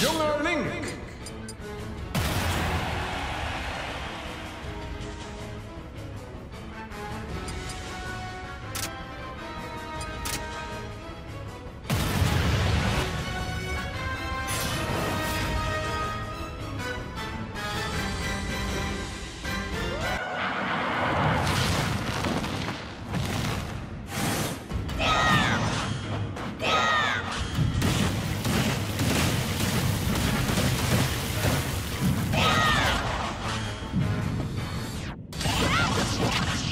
Younger Let's go.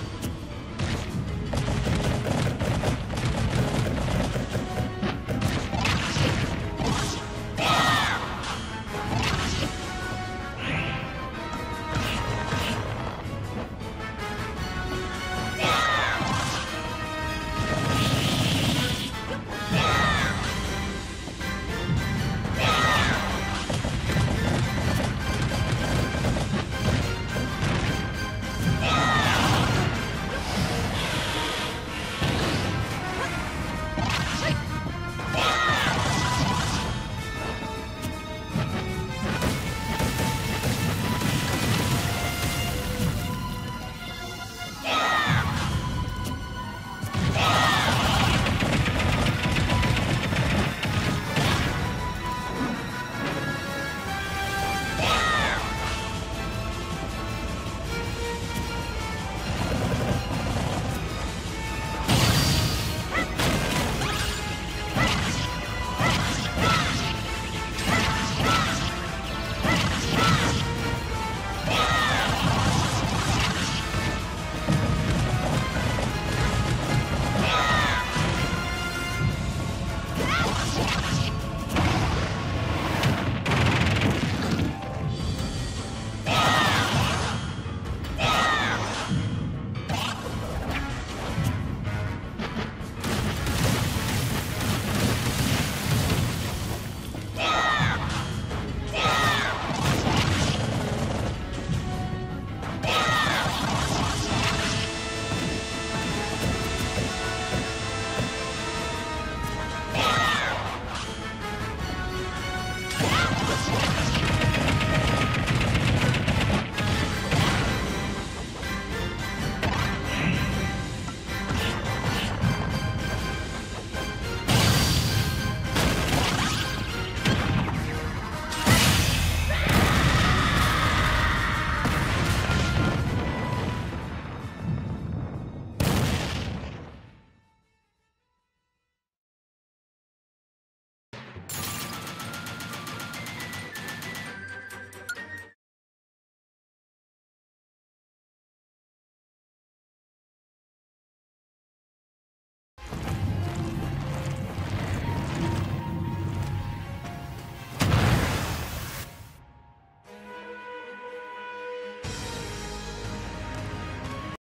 Yes!